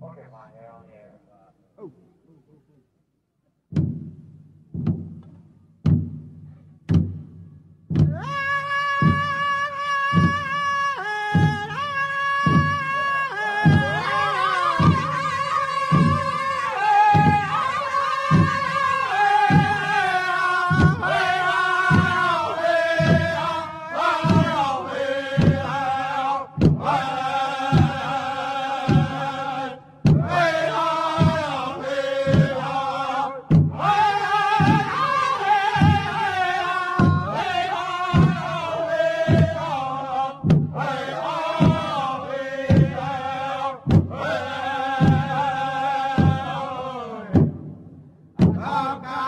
Okay, on the air. Amen.